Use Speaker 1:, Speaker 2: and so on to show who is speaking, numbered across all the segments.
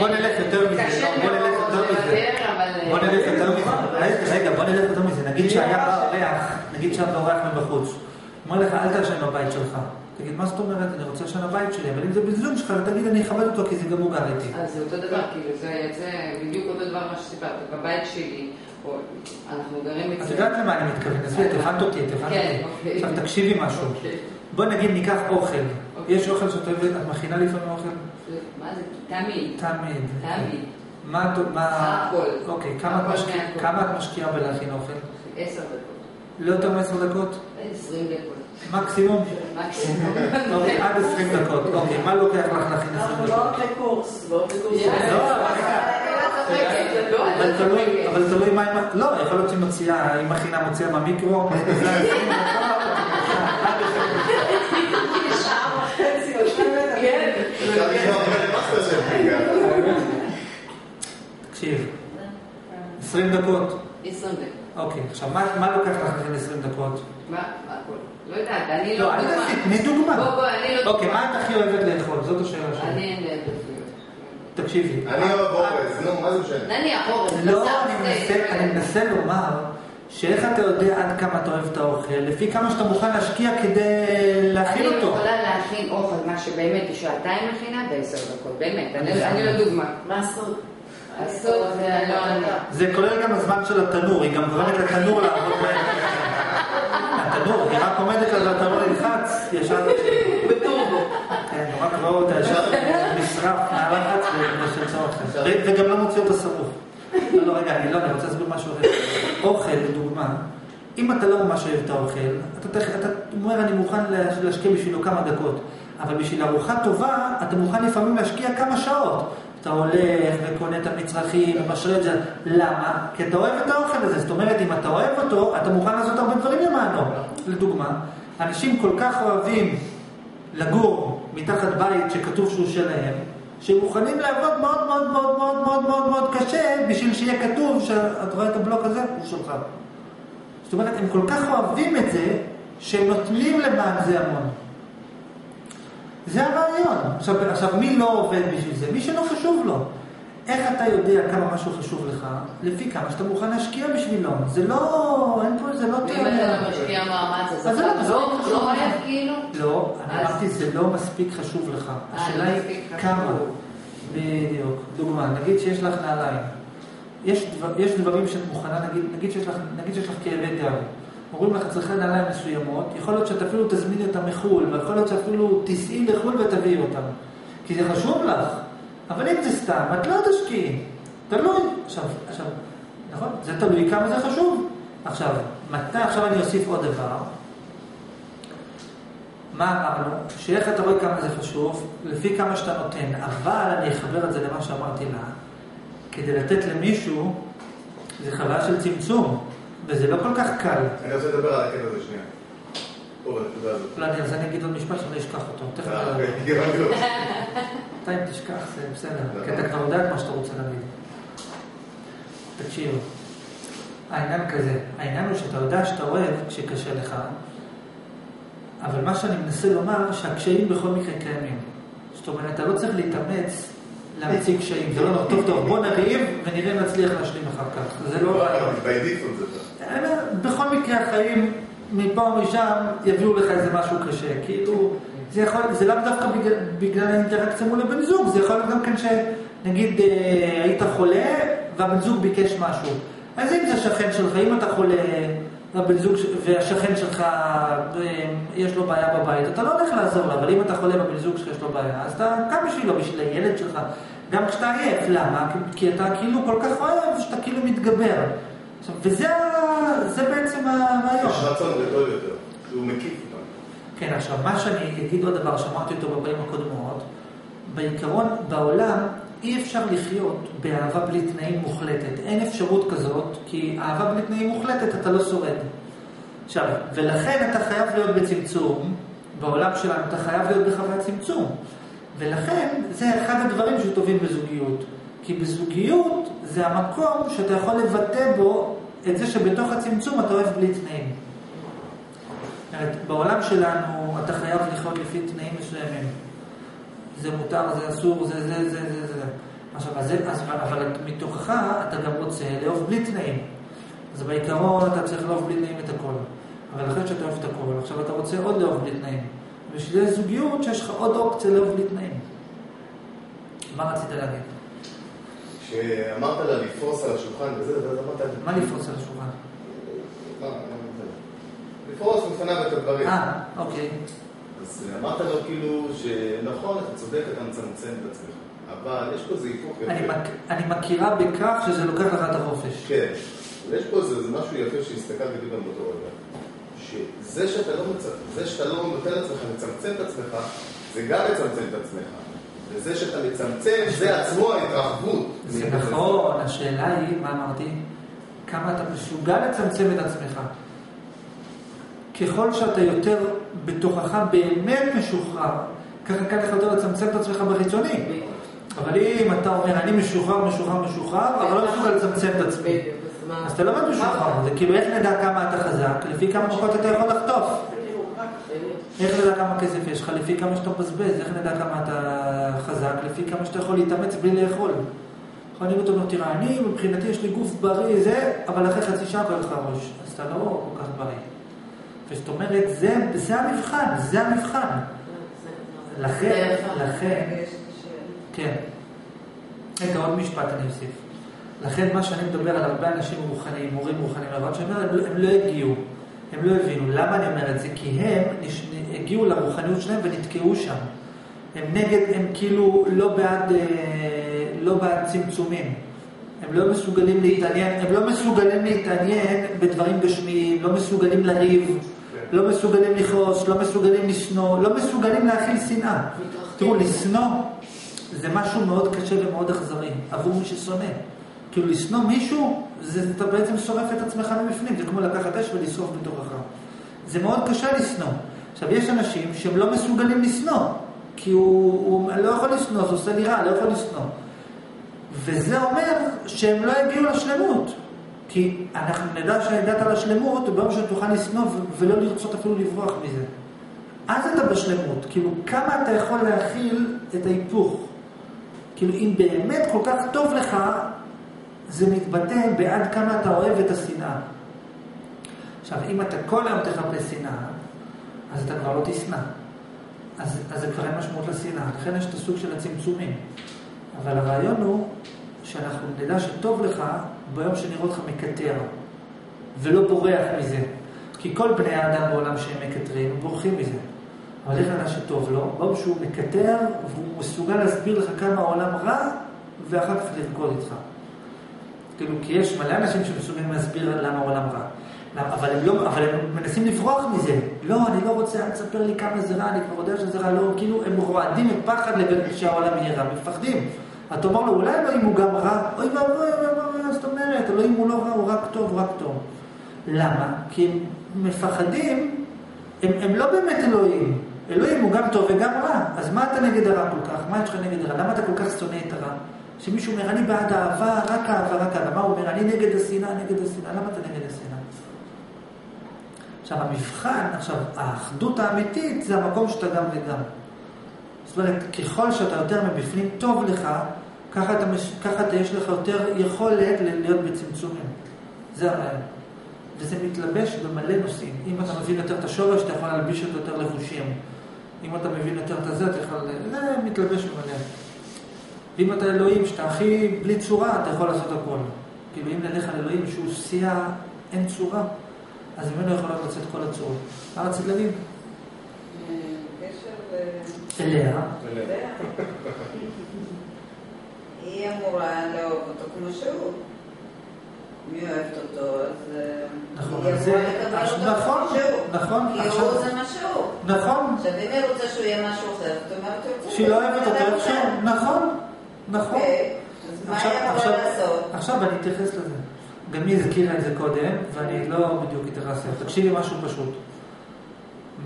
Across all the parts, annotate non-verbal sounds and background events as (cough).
Speaker 1: בוא- נלך יותר מזה, לא, בוא נלך
Speaker 2: מאוד
Speaker 1: יותר מזה. בוא נלך יותר מזה. רגע, בוא נלך יותר מזה. נגיד שהיה בא אורח, נגיד שהיה בא אורח מבחוץ. אומר לך, אל תעשן בבית שלך. תגיד, מה זאת אומרת? אני רוצה לעשן בבית שלי. אבל אם זה בזום שלך, תגיד, אני אכבד אותו כי זה גם הוא גר איתי.
Speaker 2: אז זה אותו דבר, כאילו, זה זה בדיוק אותו דבר מה שסיפרת. בבית שלי, אנחנו גרים
Speaker 1: את
Speaker 2: אצלנו.
Speaker 1: יודעת למה אני מתכוון, עזבי, את הבנת אותי, את הבנת
Speaker 2: כן,
Speaker 1: אותי.
Speaker 2: אוקיי.
Speaker 1: עכשיו תקשיבי משהו.
Speaker 2: אוקיי.
Speaker 1: בוא נגיד ניקח אוכל. יש אוכל שאת אוהבת, את מכינה לפעמים אוכל?
Speaker 2: מה זה? תמיד.
Speaker 1: תמיד.
Speaker 2: תמיד.
Speaker 1: מה את... מה...
Speaker 2: הכל.
Speaker 1: אוקיי, כמה את משקיעה בלהכין אוכל?
Speaker 2: עשר דקות.
Speaker 1: לא יותר מעשר דקות?
Speaker 2: עשרים דקות.
Speaker 1: מקסימום?
Speaker 2: מקסימום. (laughs)
Speaker 1: אוקיי, עד עשרים דקות. אוקיי, מה לוקח לך להכין עשרים
Speaker 3: אנחנו
Speaker 1: דקות?
Speaker 3: לא עובדי קורס, לא עובדי קורס.
Speaker 1: אבל תלוי, מה היא... לא, יכול להיות שהיא מוציאה, היא מכינה מוציאה מהמיקרו, (laughs) תקשיב, 20 דקות.
Speaker 2: עשרים דקות.
Speaker 1: אוקיי, עכשיו, מה מה לוקח לך להכין 20 דקות?
Speaker 2: מה? מה הכל? לא יודעת, אני
Speaker 1: לא,
Speaker 2: לא
Speaker 1: תני דוגמה.
Speaker 2: בוא, בוא, אני לא
Speaker 1: אוקיי. מה את הכי אוהבת לאכול? זאת השאלה שלי.
Speaker 2: אני אין לי.
Speaker 1: תקשיבי.
Speaker 4: אני אוהב אורז, נו, מה זה משנה?
Speaker 2: נניח אורז,
Speaker 1: לא, אני מנסה לומר שאיך אתה יודע עד כמה אתה אוהב את האוכל, לפי כמה שאתה מוכן להשקיע כדי להכין
Speaker 2: אני
Speaker 1: אותו.
Speaker 2: יכולה להכין אוכל, מה שבאמת היא שעתיים מכינה, בעשר דקות, באמת, אני אני לא דוגמה.
Speaker 3: מה הסוד?
Speaker 2: הסוד זה לא אני.
Speaker 1: זה כולל גם הזמן של התנור, היא גם גורמת לתנור לעבוד מהר. התנור, היא רק עומדת על התנור נלחץ, ישר...
Speaker 2: בטורבו.
Speaker 1: כן, נורא כבר אותה, ישר נשרף מהלחץ. וגם לא מוציא אותו. לא, לא, רגע, אני לא, אני רוצה להסביר משהו אחר. אוכל, לדוגמה, אם אתה לא ממש אוהב את האוכל, אתה אתה אומר, אני מוכן לה- להשקיע בשבילו כמה דקות, אבל בשביל ארוחה טובה, אתה מוכן לפעמים להשקיע כמה שעות. אתה הולך וקונה את המצרכים ומשרה את זה. למה? כי אתה אוהב את האוכל הזה. זאת אומרת, אם אתה אוהב אותו, אתה מוכן לעשות הרבה דברים למענו. לדוגמה, אנשים כל כך אוהבים לגור מתחת בית שכתוב שהוא שלהם, שמוכנים לעבוד מאוד מאוד מאוד מאוד מאוד מאוד מאוד קשה בשביל שיהיה כתוב שאת רואה את הבלוק הזה, הוא שלך. זאת אומרת, הם כל כך אוהבים את זה, שהם נותנים למען זה המון. זה הרעיון. עכשיו, עכשיו, מי לא עובד בשביל זה? מי שלא חשוב לו. איך אתה יודע כמה משהו חשוב לך? לפי כמה שאתה מוכן להשקיע בשבילו. זה לא, אין פה, זה לא תיאוריה.
Speaker 2: אתה לא משקיע מאמץ, אז
Speaker 1: זה לא מספיק
Speaker 2: לא
Speaker 1: חשוב
Speaker 2: לא
Speaker 1: לך.
Speaker 2: כאילו?
Speaker 1: לא, אני אמרתי, זה לא מספיק חשוב לך. השאלה
Speaker 2: לא
Speaker 1: היא. כמה. בדיוק. דוגמה, נגיד שיש לך נעליים. יש, דבר, יש דברים שאת מוכנה, נגיד, נגיד, שיש לך, נגיד שיש לך כאבי גב. אומרים לך, צריכה נעליים מסוימות, יכול להיות שאת אפילו תזמיני אותם מחו"ל, ויכול להיות שאפילו תיסעי לחו"ל ותביאי אותם. כי זה חשוב לך. אבל אם זה סתם, את לא תשקיעי. תלוי. עכשיו, עכשיו, נכון? זה תלוי כמה זה חשוב. עכשיו, מתי, עכשיו אני אוסיף עוד דבר. מה אמרנו? שאיך אתה רואה כמה זה חשוב, לפי כמה שאתה נותן. אבל אני אחבר את זה למה שאמרתי לה. כדי לתת למישהו, זה חוויה של צמצום, וזה לא כל כך קל.
Speaker 4: אני רוצה לדבר על הקטע הזה שנייה.
Speaker 1: לא, אני- אז אני אגיד עוד משפט שאני אשכח אותו. תכף
Speaker 4: אה,
Speaker 1: אני
Speaker 4: אוקיי,
Speaker 1: אגיד.
Speaker 4: גרמתי לו.
Speaker 1: אתה אם תשכח, זה בסדר.
Speaker 4: לא.
Speaker 1: כי אתה כבר יודע את מה שאתה רוצה להגיד. תקשיב, העניין כזה, העניין הוא שאתה יודע שאתה אוהב כשקשה לך, אבל מה שאני מנסה לומר, שהקשיים בכל מקרה קיימים. זאת אומרת, אתה לא צריך להתאמץ להמציא קשיים. זה לא אומר, טוב, טוב, בוא נריב ונראה אם נצליח להשלים אחר כך. זה לא... אומר, בכל מקרה החיים, מפה או משם, יביאו לך איזה משהו קשה. כאילו, זה יכול, זה לאו דווקא בגלל, בגלל האינטראקציה מול הבן זוג, זה יכול להיות גם כן שנגיד אה, היית חולה והבן זוג ביקש משהו. אז אם זה שכן שלך, אם אתה חולה והבן זוג, והשכן שלך יש לו בעיה בבית, אתה לא הולך לעזור לו, אבל אם אתה חולה והבן זוג שלך יש לו בעיה, אז אתה קם בשבילו, בשביל הילד שלך, גם כשאתה עייף, למה? כי- אתה כאילו כל כך אוהב שאתה כאילו מתגבר. עכשיו, וזה בעצם הרעיון.
Speaker 4: יש רצון גדול יותר, שהוא מקיף אותנו.
Speaker 1: כן, עכשיו, מה שאני אגיד עוד דבר שאמרתי אותו בפעמים הקודמות, בעיקרון, בעולם אי אפשר לחיות באהבה בלי תנאים מוחלטת. אין אפשרות כזאת, כי אהבה בלי תנאים מוחלטת אתה לא שורד. עכשיו, ולכן אתה חייב להיות בצמצום, בעולם שלנו אתה חייב להיות בחוויית צמצום. ולכן זה אחד הדברים שטובים בזוגיות. כי בזוגיות זה המקום שאתה יכול לבטא בו את זה שבתוך הצמצום אתה אוהב בלי תנאים. אומרת, בעולם שלנו אתה חייב לחיות לפי תנאים מסוימים. זה מותר, זה אסור, זה זה זה זה עכשיו, אז, זה- אז, אבל מתוכך אתה גם רוצה לאהוב בלי תנאים. אז בעיקרון אתה צריך לאהוב בלי תנאים את הכל. אבל אחרי שאתה אוהב את הכל, עכשיו אתה רוצה עוד לאהוב בלי תנאים. בשביל זה זוגיות שיש לך עוד אופציה לאהוב בלי תנאים. מה רצית להגיד?
Speaker 4: כשאמרת לה לפרוס על השולחן וזה, ואז אמרת.
Speaker 1: מה לפרוס על השולחן?
Speaker 4: מה, מה, מה? לפרוס בפניו את הדברים.
Speaker 1: אה, אוקיי.
Speaker 4: אז אמרת לו כאילו שנכון, אתה צודק, אתה מצמצם את עצמך. אבל יש פה איזה היפוך יפה.
Speaker 1: אני, מק... אני מכירה בכך שזה לוקח לך את החופש.
Speaker 4: כן. יש פה איזה משהו יפה שהסתכלת בדיוק גם באותו רגע. שזה שאתה לא מצ... זה שאתה לא נותן לעצמך לצמצם את עצמך, זה גם לצמצם את עצמך. וזה שאתה מצמצם, זה עצמו ההתרחבות.
Speaker 1: זה נכון, השאלה היא, מה אמרתי? כמה אתה מסוגל לצמצם את עצמך. ככל שאתה יותר בתוכך באמת משוחרר, ככה קל לך יותר לצמצם את עצמך בחיצוני. אבל אם אתה אומר, אני משוחרר, משוחרר, משוחרר, אבל לא מסוגל לצמצם את עצמי.
Speaker 2: אז
Speaker 1: אתה לא באמת משוחרר, זה כאילו איך נדע כמה אתה חזק, לפי כמה מכות אתה יכול לחטוף. איך נדע כמה כסף יש לך, לפי כמה שאתה מבזבז, איך נדע כמה אתה חזק, לפי כמה שאתה יכול להתאמץ בלי לאכול. יכול להיות אומר, תראה, אני מבחינתי יש לי גוף בריא, זה, אבל אחרי חצי שעה כואב לך ראש, אז אתה לא כל כך בריא. וזאת אומרת, זה, זה המבחן, זה המבחן. לכן, לכן, כן. רגע, עוד משפט אני אוסיף. לכן מה שאני מדבר על הרבה אנשים רוחניים, מורים רוחניים, למרות שאני אומר, הם, לא- הם לא הגיעו, הם לא הבינו. למה אני אומר את זה? כי הם נש... הגיעו לרוחניות שלהם ונתקעו שם. הם נגד, הם כאילו לא בעד, אה, לא בעד צמצומים. הם לא מסוגלים להתעניין, הם לא מסוגלים להתעניין בדברים גשמיים, לא מסוגלים לריב, לא מסוגלים לכעוס, לא מסוגלים לשנוא, לא מסוגלים להכיל שנאה. תראו, לשנוא זה משהו מאוד קשה ומאוד אכזרי עבור מי ששונא. כאילו לשנוא מישהו, זה, אתה בעצם שורף את עצמך מבפנים, זה כמו לקחת אש ולשרוף בתוכך. זה מאוד קשה לשנוא. עכשיו, יש אנשים שהם לא מסוגלים לשנוא, כי הוא, הוא לא יכול לשנוא, זה עושה לי רע, לא יכול לשנוא. וזה אומר שהם לא הגיעו לשלמות. כי אנחנו נדע שהגעת לשלמות ביום שתוכל לשנוא ולא לרצות אפילו לברוח מזה. אז אתה בשלמות, כאילו כמה אתה יכול להכיל את ההיפוך. כאילו אם באמת כל כך טוב לך, זה מתבטא בעד כמה אתה אוהב את השנאה. עכשיו, אם אתה כל היום תחפש שנאה, אז אתה כבר לא תשנא. אז, אז זה כבר אין משמעות לשנאה. לכן יש את הסוג של הצמצומים. אבל הרעיון הוא שאנחנו נדע שטוב לך ביום שנראה אותך מקטר, ולא בורח מזה. כי כל בני האדם בעולם שהם מקטרים, בורחים מזה. אבל איך נדע שטוב לו? ביום שהוא מקטר, והוא מסוגל להסביר לך כמה העולם רע, ואחר כך לרקוד איתך. כאילו, כי יש מלא אנשים שמסוגלים להסביר למה העולם רע. אבל הם, לא, אבל הם מנסים לברוח מזה. לא, אני לא רוצה, אל תספר לי כמה זה רע, אני כבר יודע שזה רע. לא, כאילו, הם רועדים מפחד לגבי שהעולם יהיה רע, מפחדים. אתה אומר לו, אולי אלוהים הוא גם רע? אוי ואבוי, אוי ואבוי, אומרת? אלוהים הוא לא רע, הוא רק טוב, רק טוב. למה? כי הם מפחדים, הם, הם לא באמת אלוהים. אלוהים הוא גם טוב וגם רע. אז מה אתה נגד הרע כל כך? מה יש לך נגד הרע? למה אתה כל כך שונא את הרע? שמישהו אומר, אני בעד אהבה, רק אהבה, רק אהבה. מה הוא אומר? אני נגד השנאה, נגד השנאה. למה אתה נגד השנאה? עכשיו, המבחן, עכשיו, האחדות האמיתית זה המקום שאתה גם וגם. זאת אומרת, ככל שאתה יותר מבפנים טוב לך, ככה, אתה, ככה אתה, יש לך יותר יכולת להיות בצמצומים. זה הרעיון. וזה מתלבש במלא נושאים. אם אתה מבין יותר את השורש, אתה יכול להלביש אותו יותר לבושים. אם אתה מבין יותר את הזה, אתה יכול... זה מתלבש במלא. ואם אתה אלוהים, שאתה הכי בלי צורה, אתה יכול לעשות הכל. כאילו, אם נלך על אלוהים שהוא שיא אין צורה, אז ממנו יכולות לצאת כל הצורות. מה רצית להגיד?
Speaker 3: ל...
Speaker 1: אליה.
Speaker 3: היא אמורה לאהוב אותו כמו שהוא. אם היא אוהבת אותו, אז
Speaker 1: נכון,
Speaker 3: היא
Speaker 1: אז
Speaker 3: אמורה
Speaker 1: זה-
Speaker 3: לקבל
Speaker 1: אז
Speaker 3: אותו
Speaker 1: נכון,
Speaker 3: כמו שהוא.
Speaker 1: נכון,
Speaker 3: כי
Speaker 1: עכשיו-
Speaker 3: הוא זה מה שהוא.
Speaker 1: נכון,
Speaker 3: עכשיו, אם היא רוצה שהוא יהיה משהו אחר, זאת אומרת, היא רוצה
Speaker 1: שהיא לא
Speaker 3: שהוא
Speaker 1: אוהבת אותו
Speaker 3: בן
Speaker 1: איכשהו,
Speaker 3: אדם.
Speaker 1: נכון, נכון.
Speaker 3: אז מה היא
Speaker 1: עכשיו-
Speaker 3: אמורה לעשות?
Speaker 1: עכשיו אני אתייחס לזה. גם היא הזכירה את זה קודם, ואני לא בדיוק התייחסתי. תקשיבי משהו פשוט.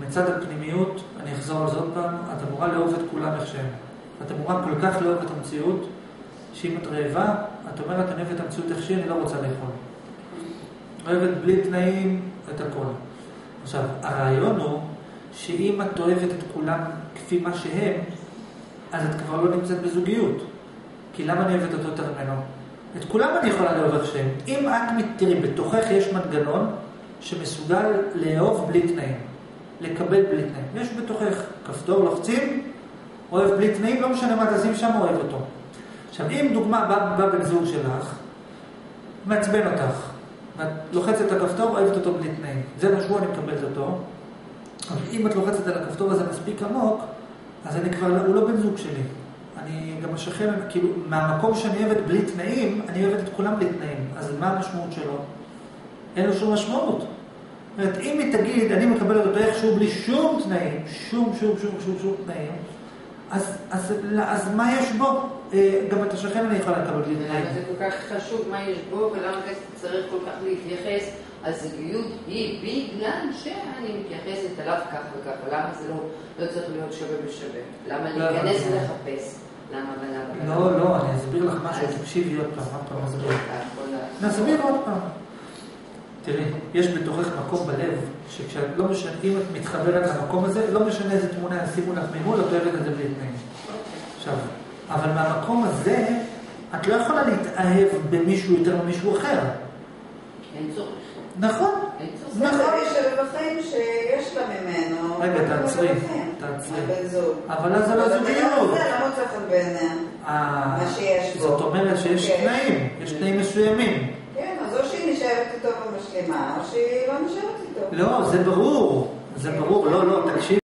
Speaker 1: מצד הפנימיות, אני אחזור על זה עוד פעם, את אמורה לאהוב את כולם איך שהם. את אמורה כל כך לאהוב את המציאות, שאם את רעבה, את אומרת, אני אוהבת את המציאות איך שהיא, אני לא רוצה לאכול. אוהבת בלי תנאים את הכל. עכשיו, הרעיון הוא שאם את אוהבת את כולם כפי מה שהם, אז את כבר לא נמצאת בזוגיות. כי למה אני אוהבת אותו יותר ממנו? את כולם אני יכולה לאהוב איך שהם. אם את, תראי, בתוכך יש מנגנון שמסוגל לאהוב בלי תנאים. לקבל בלי תנאים. יש בתוכך כפתור, לוחצים, אוהב בלי תנאים, לא משנה מה תשים שם, אוהב אותו. עכשיו, אם דוגמה בא, בא בן זוג שלך, מעצבן אותך, ואת לוחצת את הכפתור, אוהבת אותו בלי תנאים. זה מה שהוא, אני מקבלת אותו. אבל אם את לוחצת על הכפתור הזה מספיק עמוק, אז אני כבר, הוא לא בן זוג שלי. אני גם השכן, כאילו, מהמקום שאני אוהבת בלי תנאים, אני אוהבת את כולם בלי תנאים. אז מה המשמעות שלו? אין לו שום משמעות. זאת אומרת, אם היא תגיד, אני מקבלת אותו איכשהו בלי שום תנאים, שום, שום, שום, שום, שום תנאים, אז, אז, אז מה יש בו? אה, גם את השכן אני יכולה לקבל בלי.
Speaker 2: למה זה כל כך חשוב מה יש בו ולמה צריך כל כך להתייחס? הזוגיות היא בגלל שאני מתייחסת אליו כך וככה. למה זה לא, לא צריך להיות שווה בשווה? למה
Speaker 1: לא,
Speaker 2: להיכנס
Speaker 1: לא.
Speaker 2: ולחפש? למה ולמה?
Speaker 1: לא, לא, אני אסביר לך משהו, תקשיבי עוד פעם, עוד פעם אסביר. נסביר עוד פעם. תראי, יש בתוכך מקום בלב, שכשאת לא משנה, אם את מתחברת למקום הזה, לא משנה איזה תמונה ישימו לך ממול, את אוהבת את זה בלי תנאים. עכשיו, אבל מהמקום הזה, את לא יכולה להתאהב במישהו יותר ממישהו אחר.
Speaker 2: אין צורך.
Speaker 1: נכון,
Speaker 2: אין צורך.
Speaker 3: זה
Speaker 1: נכון.
Speaker 3: יש רווחים שיש לה ממנו.
Speaker 1: רגע,
Speaker 3: כמו
Speaker 1: תעצרי, תעצרי. אבל אז זה לא
Speaker 3: אבל
Speaker 1: זוגיות.
Speaker 3: הזה לא מוצא חן בעיניה. מה שיש בו.
Speaker 1: זאת אומרת שיש
Speaker 3: כן.
Speaker 1: תנאים, יש תנאים מסוימים.
Speaker 3: כן, אז או שהיא נשארת איתו ומשלימה, או שהיא לא נשארת איתו.
Speaker 1: לא, זה ברור, זה ברור, לא, לא, תקשיב.